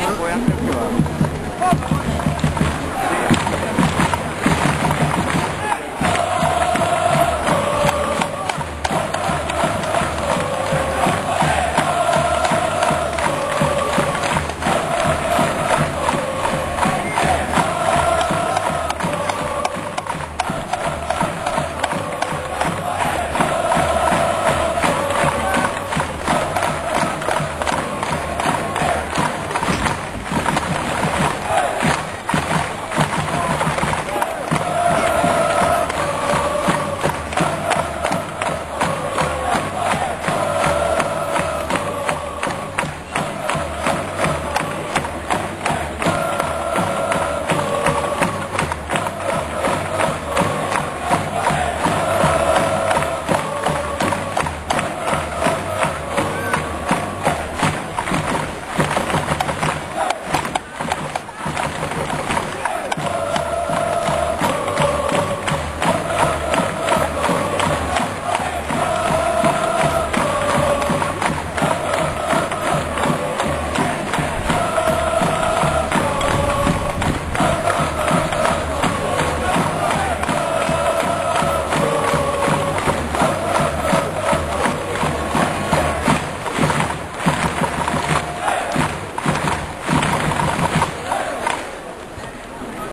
什么锅呀